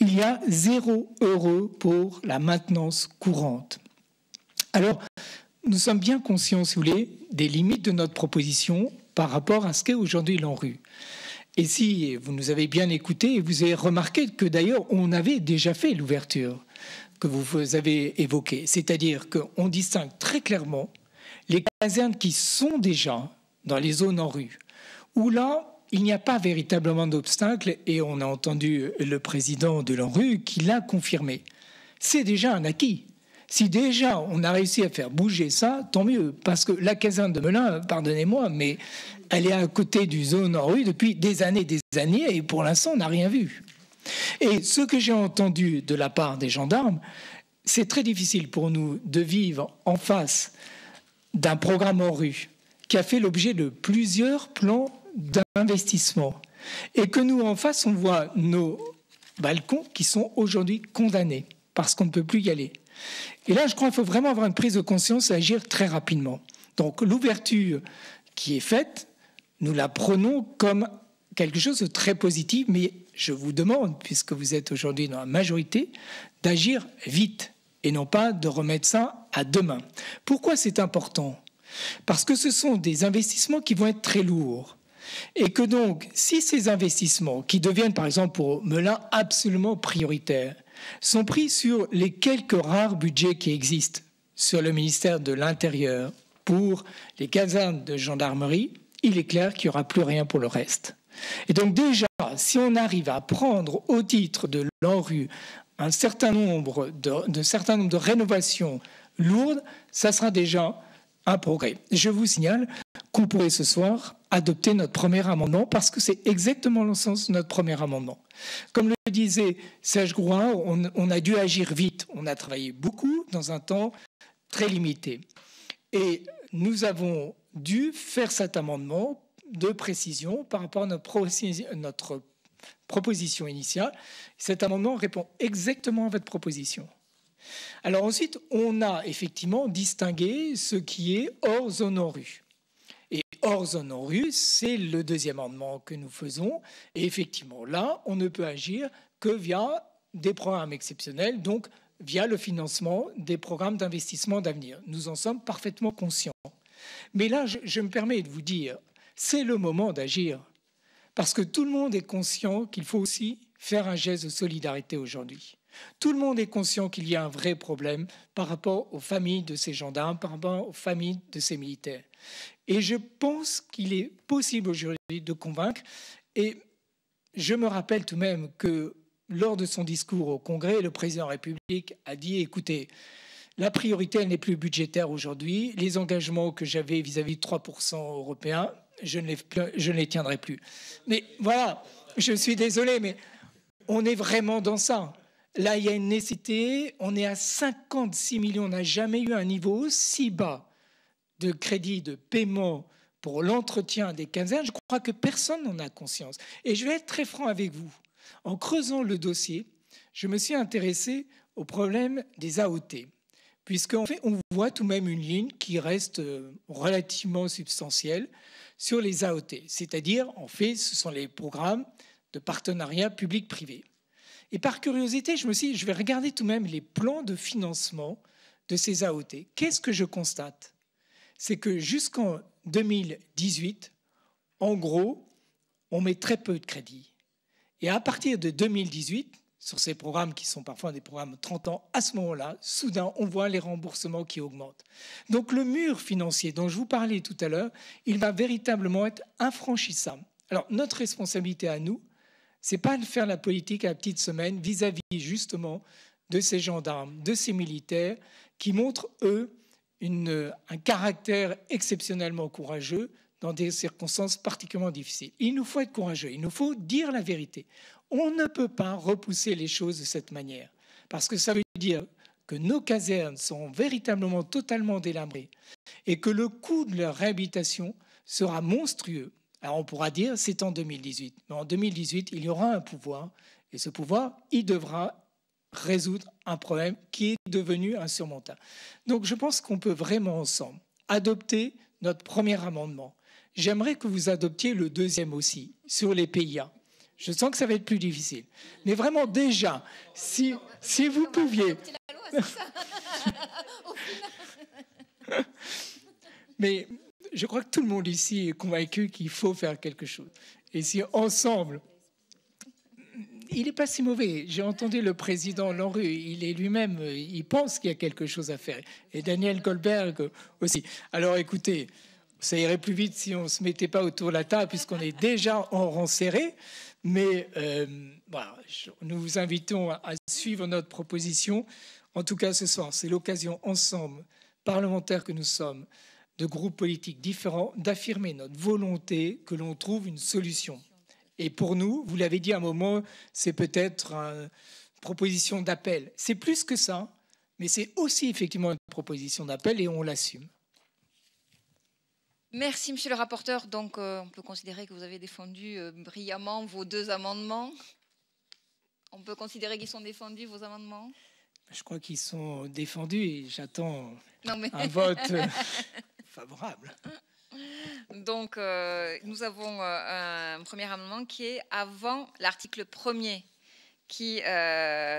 il y a zéro euro pour la maintenance courante. Alors, nous sommes bien conscients, si vous voulez, des limites de notre proposition par rapport à ce qu'est aujourd'hui l'ANRU. Et si vous nous avez bien écouté, vous avez remarqué que d'ailleurs, on avait déjà fait l'ouverture que vous avez évoquée. C'est-à-dire qu'on distingue très clairement les casernes qui sont déjà dans les zones en rue, où là, il n'y a pas véritablement d'obstacle, et on a entendu le président de l'ANRU qui l'a confirmé. C'est déjà un acquis. Si déjà on a réussi à faire bouger ça, tant mieux. Parce que la caserne de Melun, pardonnez-moi, mais elle est à côté du zone en rue depuis des années, des années, et pour l'instant, on n'a rien vu. Et ce que j'ai entendu de la part des gendarmes, c'est très difficile pour nous de vivre en face d'un programme en rue qui a fait l'objet de plusieurs plans d'investissement et que nous, en face, on voit nos balcons qui sont aujourd'hui condamnés parce qu'on ne peut plus y aller. Et là, je crois qu'il faut vraiment avoir une prise de conscience et agir très rapidement. Donc l'ouverture qui est faite, nous la prenons comme quelque chose de très positif, mais je vous demande, puisque vous êtes aujourd'hui dans la majorité, d'agir vite et non pas de remettre ça à demain. Pourquoi c'est important? Parce que ce sont des investissements qui vont être très lourds. Et que donc, si ces investissements, qui deviennent par exemple pour Melun absolument prioritaires, sont pris sur les quelques rares budgets qui existent sur le ministère de l'Intérieur pour les casernes de gendarmerie, il est clair qu'il n'y aura plus rien pour le reste. Et donc déjà, si on arrive à prendre au titre de l'ANRU un certain nombre de, certain nombre de rénovations lourdes, ça sera déjà un progrès. Je vous signale qu'on pourrait ce soir adopter notre premier amendement parce que c'est exactement le sens de notre premier amendement. Comme le disait Serge Grouin, on, a dû agir vite. On a travaillé beaucoup dans un temps très limité. Et nous avons dû faire cet amendement de précision par rapport à notre, notre proposition initiale. Cet amendement répond exactement à votre proposition. Alors ensuite, on a effectivement distingué ce qui est hors zone en rue. Et hors zone en rue, c'est le deuxième amendement que nous faisons. Et effectivement, là, on ne peut agir que via des programmes exceptionnels, donc via le financement des programmes d'investissement d'avenir. Nous en sommes parfaitement conscients. Mais là, je, je me permets de vous dire, c'est le moment d'agir. Parce que tout le monde est conscient qu'il faut aussi faire un geste de solidarité aujourd'hui. Tout le monde est conscient qu'il y a un vrai problème par rapport aux familles de ces gendarmes, par rapport aux familles de ces militaires. Et je pense qu'il est possible aujourd'hui de convaincre. Et je me rappelle tout de même que lors de son discours au Congrès, le président de la République a dit, écoutez, la priorité n'est plus budgétaire aujourd'hui. Les engagements que j'avais vis-à-vis de 3% européens, je ne, les, je ne les tiendrai plus. Mais voilà, je suis désolé, mais on est vraiment dans ça. Là, il y a une nécessité. On est à 56 millions. On n'a jamais eu un niveau aussi bas de crédit de paiement pour l'entretien des quinzaines. Je crois que personne n'en a conscience. Et je vais être très franc avec vous. En creusant le dossier, je me suis intéressé au problème des AOT. Puisqu'en fait, on voit tout de même une ligne qui reste euh, relativement substantielle sur les AOT. C'est-à-dire, en fait, ce sont les programmes de partenariat public-privé. Et par curiosité, je me suis dit, je vais regarder tout de même les plans de financement de ces AOT. Qu'est-ce que je constate? C'est que jusqu'en 2018, en gros, on met très peu de crédits. Et à partir de 2018, sur ces programmes qui sont parfois des programmes de 30 ans, à ce moment-là, soudain, on voit les remboursements qui augmentent. Donc le mur financier dont je vous parlais tout à l'heure, il va véritablement être infranchissable. Alors notre responsabilité à nous, c'est pas de faire la politique à la petite semaine vis-à-vis justement de ces gendarmes, de ces militaires qui montrent, eux, un caractère exceptionnellement courageux dans des circonstances particulièrement difficiles. Il nous faut être courageux, il nous faut dire la vérité. On ne peut pas repousser les choses de cette manière, parce que ça veut dire que nos casernes sont véritablement totalement délabrées et que le coût de leur réhabilitation sera monstrueux. Alors on pourra dire c'est en 2018. Mais en 2018, il y aura un pouvoir et ce pouvoir, il devra résoudre un problème qui est devenu insurmontable. Donc je pense qu'on peut vraiment ensemble adopter notre premier amendement. J'aimerais que vous adoptiez le deuxième aussi sur les PIA. Je sens que ça va être plus difficile. Mais vraiment déjà, si, si vous pouviez... Mais je crois que tout le monde ici est convaincu qu'il faut faire quelque chose. Et si ensemble, il n'est pas si mauvais. J'ai entendu le président Lanru, il est lui-même, il pense qu'il y a quelque chose à faire. Et Daniel Goldberg aussi. Alors écoutez, ça irait plus vite si on ne se mettait pas autour de la table, puisqu'on est déjà en rang serré. Mais euh, nous vous invitons à suivre notre proposition. En tout cas, ce soir, c'est l'occasion ensemble, parlementaires que nous sommes, de groupes politiques différents, d'affirmer notre volonté que l'on trouve une solution. Et pour nous, vous l'avez dit à un moment, c'est peut-être une proposition d'appel. C'est plus que ça, mais c'est aussi effectivement une proposition d'appel et on l'assume. Merci, monsieur le rapporteur. Donc, euh, on peut considérer que vous avez défendu euh, brillamment vos deux amendements. On peut considérer qu'ils sont défendus, vos amendements? Je crois qu'ils sont défendus et j'attends un vote favorable. Donc, nous avons un premier amendement qui est avant l'article premier, qui,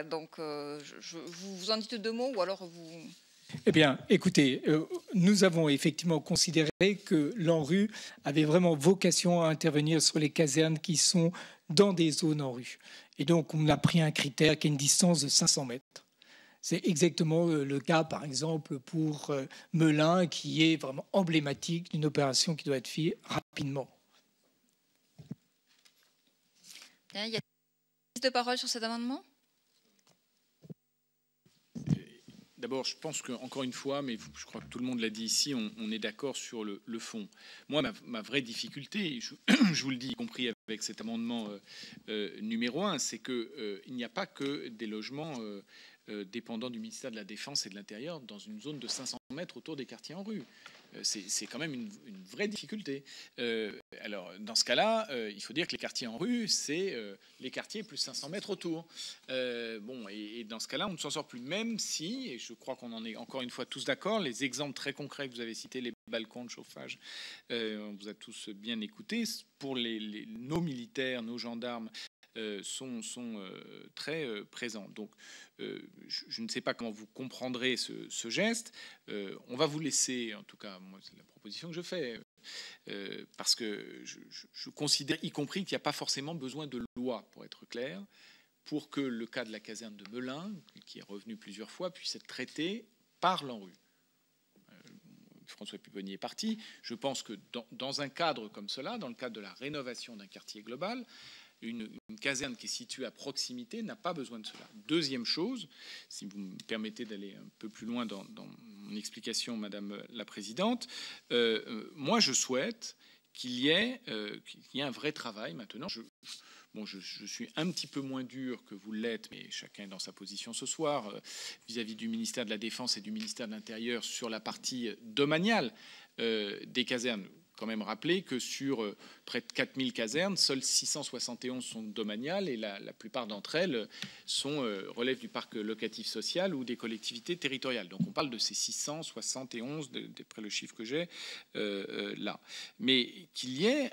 donc, je, vous, vous en dites deux mots ou alors vous... Eh bien, écoutez, euh, nous avons effectivement considéré que l'ANRU avait vraiment vocation à intervenir sur les casernes qui sont dans des zones en rue. Et donc, on a pris un critère qui est une distance de 500 mètres. C'est exactement euh, le cas, par exemple, pour euh, Melun, qui est vraiment emblématique d'une opération qui doit être faite rapidement. Il y a de parole sur cet amendement? D'abord, je pense qu'encore une fois, mais je crois que tout le monde l'a dit ici, on, est d'accord sur le, fond. Moi, ma, vraie difficulté, je, vous le dis, y compris avec cet amendement euh, euh, numéro un, c'est qu'il euh, n'y a pas que des logements dépendants du ministère de la Défense et de l'Intérieur dans une zone de 500 mètres autour des quartiers en rue. Euh, c'est quand même une, vraie difficulté. Euh, alors, dans ce cas-là, euh, il faut dire que les quartiers en rue, c'est les quartiers plus 500 mètres autour. bon, et, dans ce cas-là, on ne s'en sort plus, même si, et je crois qu'on en est encore une fois tous d'accord, les exemples très concrets que vous avez cités, les balcons de chauffage, on vous a tous bien écouté. Pour les, nos militaires, nos gendarmes, sont, sont très présents. Donc, je, ne sais pas comment vous comprendrez ce, geste. on va vous laisser, en tout cas, moi, c'est la proposition que je fais, parce que je, considère, y compris, qu'il n'y a pas forcément besoin de loi, pour être clair, pour que le cas de la caserne de Melun, qui est revenu plusieurs fois, puisse être traité par l'ANRU. François Pupponi est parti. Je pense que dans, un cadre comme cela, dans le cadre de la rénovation d'un quartier global, une, caserne qui est située à proximité n'a pas besoin de cela. Deuxième chose, si vous me permettez d'aller un peu plus loin dans, mon explication, Madame la Présidente, euh, euh, moi je souhaite qu'il y, ait, euh, y ait un vrai travail maintenant. Je, Bon, je, suis un petit peu moins dur que vous l'êtes, mais chacun est dans sa position ce soir vis-à-vis du ministère de la Défense et du ministère de l'Intérieur sur la partie domaniale des casernes quand même rappeler que sur euh, près de 4000 casernes, seules 671 sont domaniales et la, plupart d'entre elles sont, euh, relèvent du parc locatif social ou des collectivités territoriales. Donc on parle de ces 671, d'après le chiffre que j'ai euh, là. Mais qu'il y ait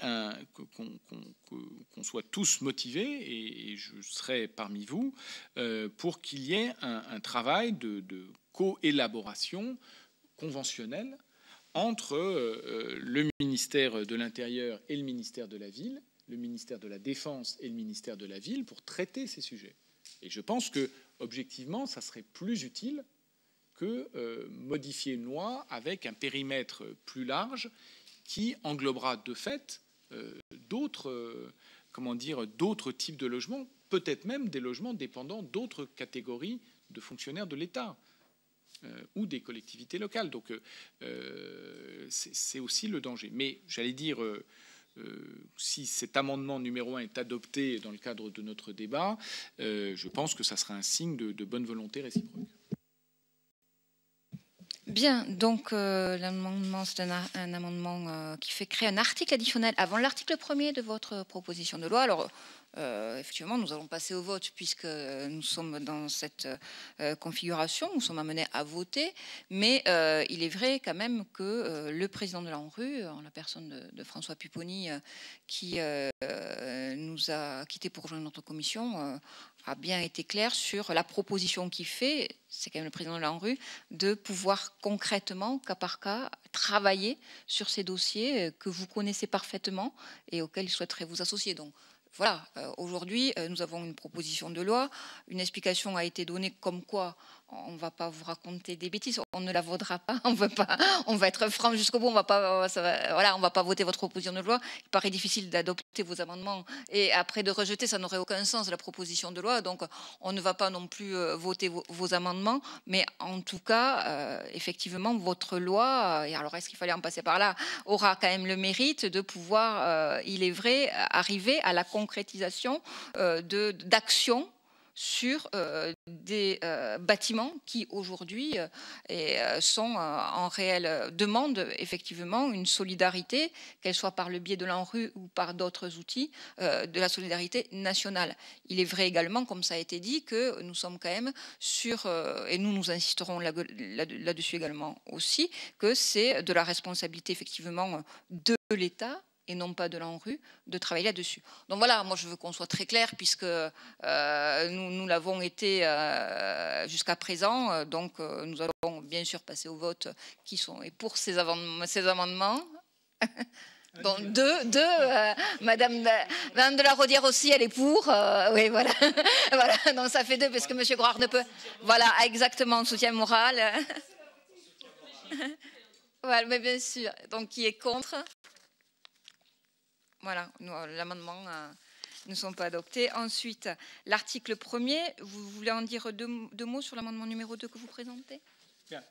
qu'on soit tous motivés, et, je serai parmi vous, pour qu'il y ait un, travail de, de co-élaboration conventionnelle entre euh, euh, le ministère de l'Intérieur et le ministère de la Ville, le ministère de la Défense et le ministère de la Ville pour traiter ces sujets. Et je pense que, objectivement, ça serait plus utile que euh, modifier une loi avec un périmètre plus large qui englobera de fait d'autres, comment dire, d'autres types de logements, peut-être même des logements dépendant d'autres catégories de fonctionnaires de l'État. Euh, ou des collectivités locales. Donc euh, euh, c'est aussi le danger. Mais j'allais dire, si cet amendement numéro un est adopté dans le cadre de notre débat, je pense que ça sera un signe de, bonne volonté réciproque. Bien, donc l'amendement, c'est un, amendement qui fait créer un article additionnel avant l'article premier de votre proposition de loi. Alors, euh, effectivement, nous allons passer au vote puisque nous sommes dans cette euh, configuration, nous sommes amenés à voter, mais euh, il est vrai quand même que le président de l'ANRU, en la personne de, François Pupponi, qui nous a quittés pour rejoindre notre commission, a bien été clair sur la proposition qu'il fait, c'est quand même le président de l'ANRU, de pouvoir concrètement, cas par cas, travailler sur ces dossiers que vous connaissez parfaitement et auxquels il souhaiterait vous associer. Donc, voilà, aujourd'hui, nous avons une proposition de loi. Une explication a été donnée comme quoi on ne va pas vous raconter des bêtises, on ne la vaudra pas, on veut pas, on va être franc jusqu'au bout, on va pas, voilà, on va pas voter votre proposition de loi. Il paraît difficile d'adopter vos amendements. Et après de rejeter, ça n'aurait aucun sens la proposition de loi. Donc, on ne va pas non plus euh, voter vos, amendements, mais en tout cas, euh, effectivement, votre loi, et alors est-ce qu'il fallait en passer par là, aura quand même le mérite de pouvoir, euh, il est vrai, arriver à la concrétisation d'actions sur euh, des euh, bâtiments qui aujourd'hui euh, sont en réelle demande effectivement une solidarité, qu'elle soit par le biais de l'ANRU ou par d'autres outils, de la solidarité nationale. Il est vrai également, comme ça a été dit, que nous sommes quand même sur, et nous nous insisterons là-dessus également aussi, que c'est de la responsabilité effectivement de l'État et non pas de l'ANRU, de travailler là-dessus. Donc voilà, moi je veux qu'on soit très clair, puisque euh, nous, nous l'avons été euh, jusqu'à présent, donc euh, nous allons bien sûr passer au vote qui sont et pour ces, amendements. Ces amendements. Donc deux, deux Madame, de, Madame de la Rodière aussi, elle est pour. oui, voilà. voilà. Donc ça fait deux, parce que Monsieur Groard ne peut. Voilà, exactement, soutien moral. voilà, mais bien sûr. Donc qui est contre voilà, euh, l'amendement euh, ne sont pas adoptés. Ensuite, l'article 1er, vous voulez en dire deux, mots sur l'amendement numéro 2 que vous présentez?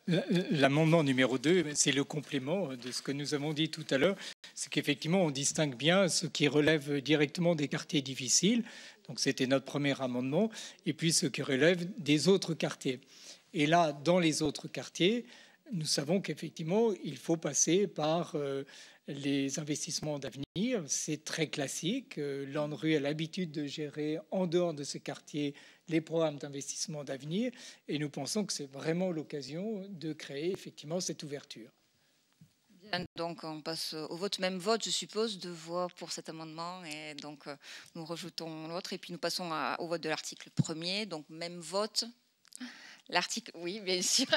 L'amendement numéro 2, c'est le complément de ce que nous avons dit tout à l'heure. C'est qu'effectivement, on distingue bien ce qui relève directement des quartiers difficiles. Donc, c'était notre premier amendement. Et puis, ce qui relève des autres quartiers. Et là, dans les autres quartiers, nous savons qu'effectivement, il faut passer par euh, les investissements d'avenir. C'est très classique. Euh, L'ANRU a l'habitude de gérer en dehors de ce quartier les programmes d'investissement d'avenir et nous pensons que c'est vraiment l'occasion de créer effectivement cette ouverture. Donc on passe au vote, même vote, je suppose, de voix pour cet amendement. Et donc euh, nous rejetons l'autre et puis nous passons au vote de l'article premier. Donc même vote L'article, oui, bien sûr.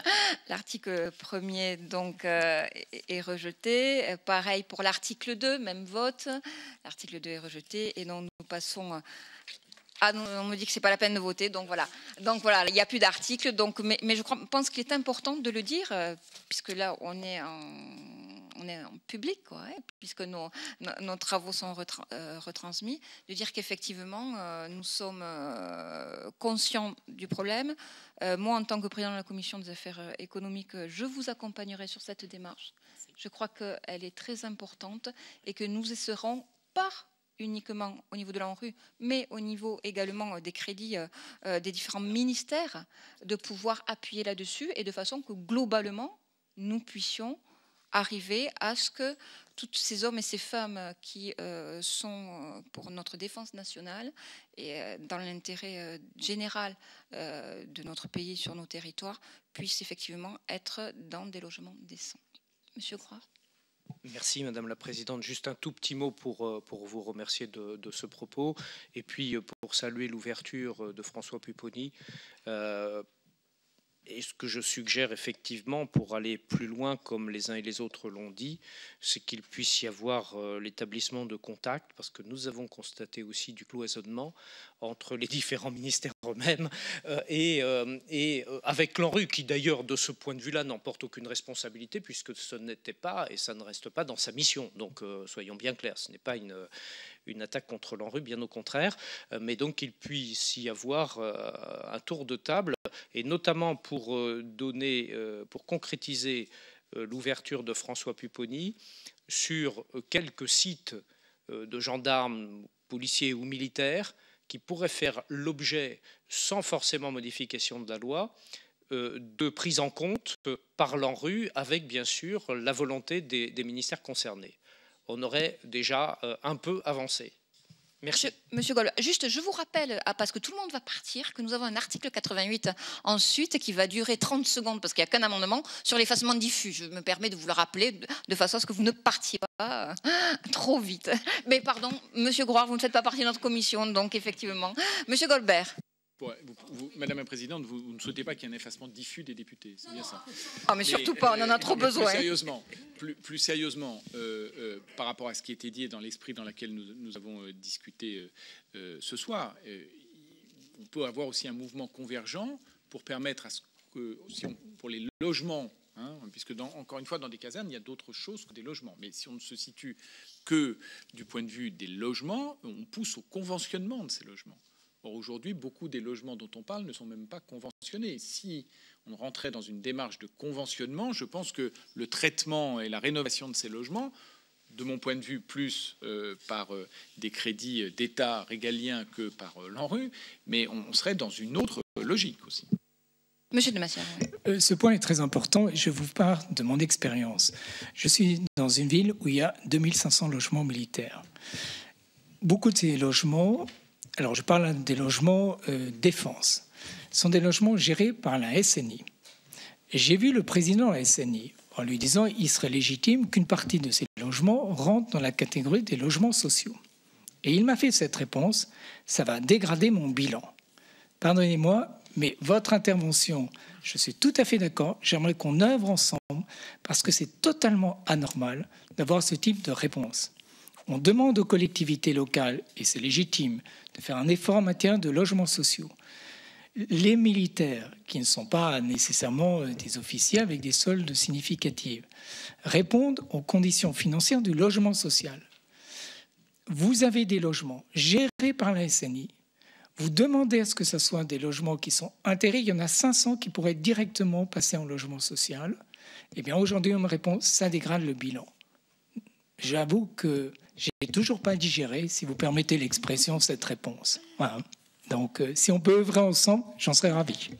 L'article premier donc euh, est rejeté. Pareil pour l'article 2, même vote. L'article 2 est rejeté et donc nous passons. Ah, on me dit que c'est pas la peine de voter, donc voilà. Donc voilà, il n'y a plus d'article. Donc, mais, je pense qu'il est important de le dire, euh, puisque là on est en on est en public, quoi, hein, puisque nos, nos, travaux sont euh, retransmis, de dire qu'effectivement, euh, nous sommes euh, conscients du problème. moi, en tant que président de la commission des affaires économiques, je vous accompagnerai sur cette démarche. Je crois qu'elle est très importante et que nous essaierons par uniquement au niveau de l'ANRU, mais au niveau également des crédits des différents ministères, de pouvoir appuyer là-dessus et de façon que globalement, nous puissions arriver à ce que tous ces hommes et ces femmes qui euh, sont euh, pour notre défense nationale et euh, dans l'intérêt général de notre pays sur nos territoires puissent effectivement être dans des logements décents. Monsieur Croix Merci Madame la Présidente. Juste un tout petit mot pour, vous remercier de ce propos et puis pour saluer l'ouverture de François Pupponi et ce que je suggère effectivement pour aller plus loin, comme les uns et les autres l'ont dit, c'est qu'il puisse y avoir euh, l'établissement de contacts, parce que nous avons constaté aussi du cloisonnement entre les différents ministères eux-mêmes euh, et, euh, avec l'ANRU, qui d'ailleurs de ce point de vue-là n'emporte aucune responsabilité, puisque ce n'était pas et ça ne reste pas dans sa mission. Donc soyons bien clairs, ce n'est pas une, une attaque contre l'ANRU, bien au contraire, mais donc qu'il puisse y avoir un tour de table, et notamment pour donner, pour concrétiser l'ouverture de François Pupponi sur quelques sites de gendarmes, policiers ou militaires qui pourraient faire l'objet, sans forcément modification de la loi, de prise en compte par l'ANRU avec bien sûr la volonté des ministères concernés on aurait déjà euh, un peu avancé. Merci. Monsieur, Gold, juste, je vous rappelle, ah, parce que tout le monde va partir, que nous avons un article 88 ensuite qui va durer 30 secondes, parce qu'il n'y a qu'un amendement sur l'effacement diffus. Je me permets de vous le rappeler de façon à ce que vous ne partiez pas euh, trop vite. Mais pardon, Monsieur Groire, vous ne faites pas partie de notre commission, donc effectivement. Monsieur Goldberg. Madame la Présidente, vous, ne souhaitez pas qu'il y ait un effacement diffus des députés, c'est bien ça Ah, mais surtout pas, on en a trop besoin. Plus sérieusement, plus, sérieusement euh, euh, par rapport à ce qui était dit dans l'esprit dans lequel nous, avons euh, discuté ce soir, on peut avoir aussi un mouvement convergent pour permettre à ce que, pour les logements Hein, puisque encore une fois, dans des casernes, il y a d'autres choses que des logements. Mais si on ne se situe que du point de vue des logements, on pousse au conventionnement de ces logements. Or, aujourd'hui, beaucoup des logements dont on parle ne sont même pas conventionnés. Si on rentrait dans une démarche de conventionnement, je pense que le traitement et la rénovation de ces logements, de mon point de vue, plus euh, par euh, des crédits d'État régaliens que par euh, l'ANRU, mais on serait dans une autre logique aussi. Monsieur de Massière. Euh, ce point est très important et je vous parle de mon expérience. Je suis dans une ville où il y a 2500 logements militaires. Beaucoup de ces logements, alors je parle des logements euh, défense, sont des logements gérés par la SNI. J'ai vu le président de la SNI en lui disant qu'il serait légitime qu'une partie de ces logements rentre dans la catégorie des logements sociaux. Et il m'a fait cette réponse, ça va dégrader mon bilan. Pardonnez-moi, mais votre intervention, je suis tout à fait d'accord. J'aimerais qu'on œuvre ensemble parce que c'est totalement anormal d'avoir ce type de réponse. On demande aux collectivités locales, et c'est légitime, de faire un effort en matière de logements sociaux. Les militaires, qui ne sont pas nécessairement des officiers avec des soldes significatives, répondent aux conditions financières du logement social. Vous avez des logements gérés par la SNI vous demandez à ce que ce soit des logements qui sont intégrés. Il y en a 500 qui pourraient directement passer en logement social. Eh bien, aujourd'hui, on me répond ça dégrade le bilan. J'avoue que j'ai toujours pas digéré, si vous permettez l'expression, cette réponse. Donc, euh, si on peut œuvrer ensemble, j'en serais ravi.